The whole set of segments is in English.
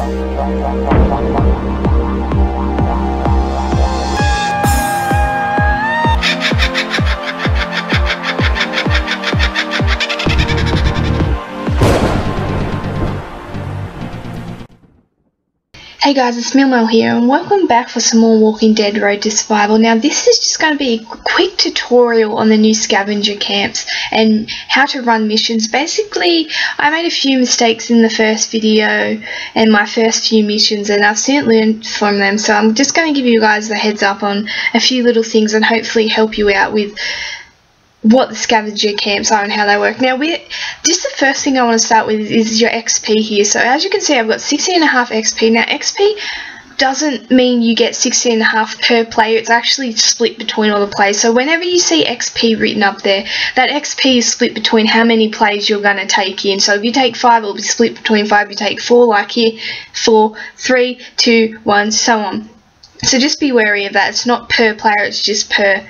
Musik Hey guys, it's Milmo here and welcome back for some more Walking Dead Road to Survival. Now this is just going to be a quick tutorial on the new scavenger camps and how to run missions. Basically, I made a few mistakes in the first video and my first few missions and I've since learned from them so I'm just going to give you guys the heads up on a few little things and hopefully help you out with what the scavenger camps are and how they work. Now, we just the first thing I want to start with is your XP here. So as you can see, I've got 16 and a half XP. Now, XP doesn't mean you get 16 and a half per player. It's actually split between all the players. So whenever you see XP written up there, that XP is split between how many players you're going to take in. So if you take 5, it'll be split between 5. If you take 4, like here, 4, 3, 2, 1, so on. So just be wary of that. It's not per player, it's just per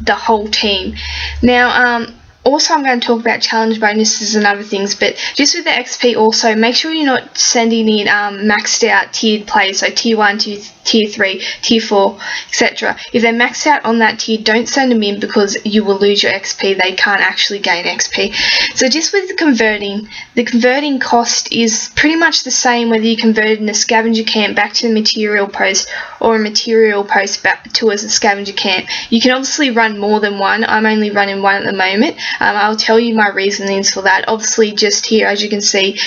the whole team. Now, um, also I'm going to talk about challenge bonuses and other things, but just with the XP also, make sure you're not sending in um, maxed out tiered players, so tier 1, tier, tier 3, tier 4, etc. If they're maxed out on that tier, don't send them in because you will lose your XP, they can't actually gain XP. So just with the converting, the converting cost is pretty much the same whether you converted in a scavenger camp back to the material post or a material post back towards the scavenger camp. You can obviously run more than one, I'm only running one at the moment. Um, I'll tell you my reasonings for that. Obviously, just here, as you can see,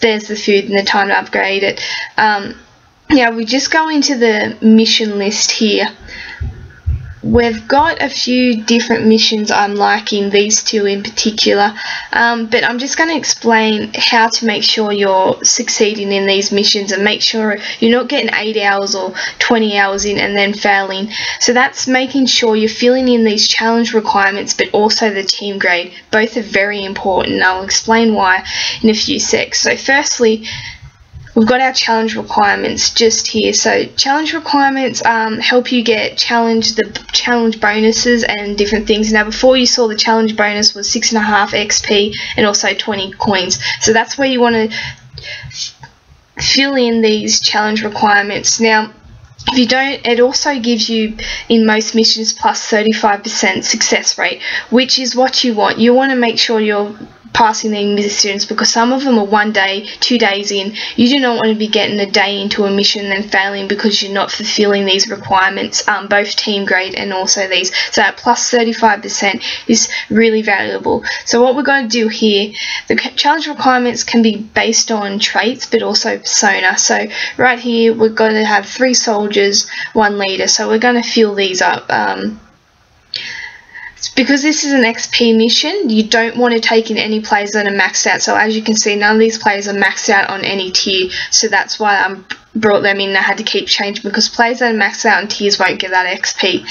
there's the food and the time to upgrade it. Um, now, we just go into the mission list here. We've got a few different missions I'm liking, these two in particular, um, but I'm just going to explain how to make sure you're succeeding in these missions and make sure you're not getting 8 hours or 20 hours in and then failing. So that's making sure you're filling in these challenge requirements but also the team grade. Both are very important. I'll explain why in a few secs. So firstly, we've got our challenge requirements just here. So challenge requirements um, help you get challenge the challenge bonuses and different things. Now before you saw the challenge bonus was six and a half XP and also 20 coins. So that's where you want to fill in these challenge requirements. Now if you don't, it also gives you, in most missions, plus 35% success rate, which is what you want. You want to make sure you're passing the missions because some of them are one day, two days in. You do not want to be getting a day into a mission and failing because you're not fulfilling these requirements, um, both team grade and also these. So that plus 35% is really valuable. So what we're going to do here, the challenge requirements can be based on traits but also persona. So right here we're going to have three soldiers, one leader. So we're going to fill these up. Um, because this is an XP mission, you don't want to take in any players that are maxed out. So as you can see, none of these players are maxed out on any tier. So that's why I brought them in. I had to keep changing because players that are maxed out on tiers won't get that XP.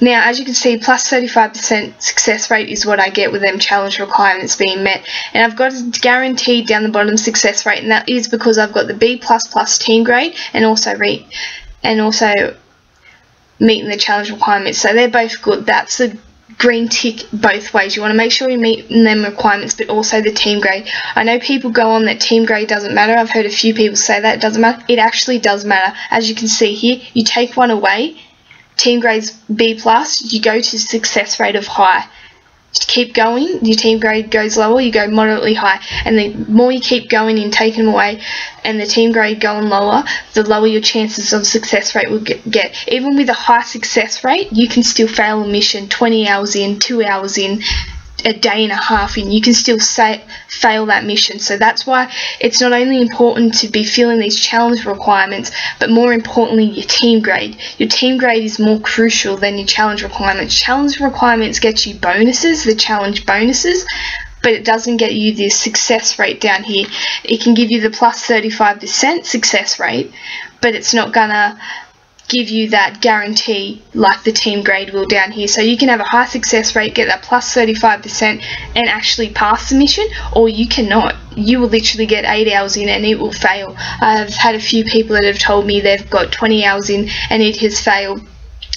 Now, as you can see, plus 35% success rate is what I get with them challenge requirements being met. And I've got a guaranteed down the bottom success rate, and that is because I've got the B++ plus team grade and also re and also meeting the challenge requirements. So they're both good. That's the green tick both ways. You want to make sure you meet them requirements, but also the team grade. I know people go on that team grade doesn't matter. I've heard a few people say that it doesn't matter. It actually does matter. As you can see here, you take one away, team grades B+, plus, you go to success rate of high keep going, your team grade goes lower, you go moderately high. And the more you keep going and taking them away and the team grade going lower, the lower your chances of success rate will get. Even with a high success rate, you can still fail a mission 20 hours in, 2 hours in, a day and a half in, you can still say, fail that mission. So that's why it's not only important to be filling these challenge requirements, but more importantly, your team grade. Your team grade is more crucial than your challenge requirements. Challenge requirements get you bonuses, the challenge bonuses, but it doesn't get you the success rate down here. It can give you the plus 35% success rate, but it's not gonna give you that guarantee like the team grade will down here. So you can have a high success rate, get that plus 35% and actually pass the mission or you cannot. You will literally get 8 hours in and it will fail. I've had a few people that have told me they've got 20 hours in and it has failed.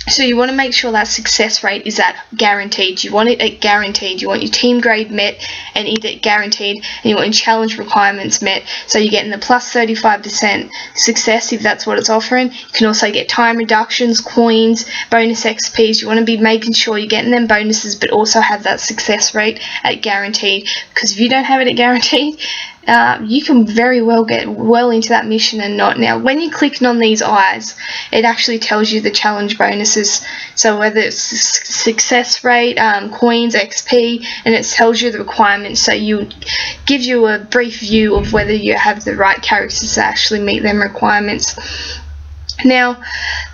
So you want to make sure that success rate is at guaranteed. You want it at guaranteed. You want your team grade met and it at guaranteed, and you want your challenge requirements met. So you're getting the plus 35% success if that's what it's offering. You can also get time reductions, coins, bonus XPs. You want to be making sure you're getting them bonuses, but also have that success rate at guaranteed. Because if you don't have it at guaranteed, uh, you can very well get well into that mission and not. Now, when you're clicking on these eyes, it actually tells you the challenge bonuses. So whether it's success rate, um, coins, XP, and it tells you the requirements. So you gives you a brief view of whether you have the right characters to actually meet them requirements. Now,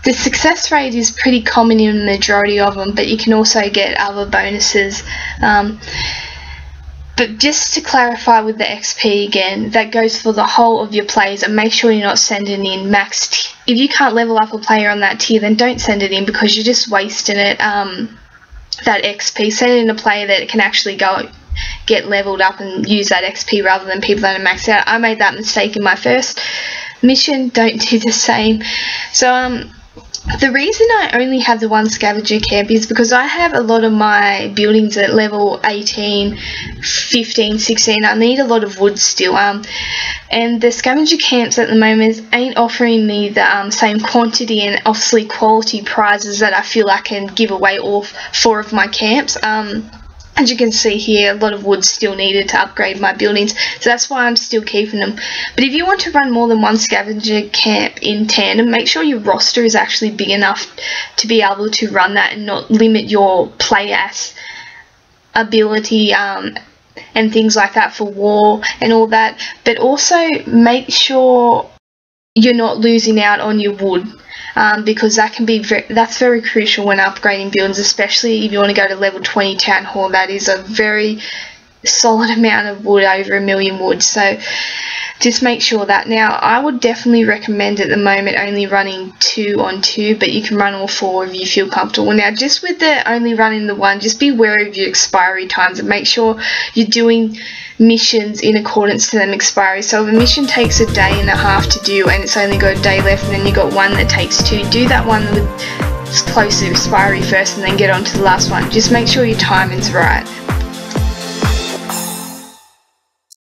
the success rate is pretty common in the majority of them, but you can also get other bonuses. Um, but just to clarify with the XP again, that goes for the whole of your plays and make sure you're not sending in max. if you can't level up a player on that tier, then don't send it in because you're just wasting it. Um, that XP, send in a player that can actually go get leveled up and use that XP rather than people that are maxed out. I made that mistake in my first mission. Don't do the same. So um the reason I only have the one scavenger camp is because I have a lot of my buildings at level 18, 15, 16. I need a lot of wood still. Um, and the scavenger camps at the moment ain't offering me the um, same quantity and obviously quality prizes that I feel I can give away all four of my camps. Um, as you can see here, a lot of wood still needed to upgrade my buildings, so that's why I'm still keeping them. But if you want to run more than one scavenger camp in tandem, make sure your roster is actually big enough to be able to run that and not limit your player's ability um, and things like that for war and all that. But also make sure you're not losing out on your wood um, because that can be very, that's very crucial when upgrading buildings, especially if you want to go to level 20 town hall. That is a very solid amount of wood, over a million wood. So just make sure that. Now, I would definitely recommend at the moment only running two on two, but you can run all four if you feel comfortable. Now, just with the only running the one, just be wary of your expiry times and make sure you're doing missions in accordance to them expiry. So if a mission takes a day and a half to do and it's only got a day left and then you got one that takes two, do that one with close to expiry first and then get on to the last one. Just make sure your timing's right.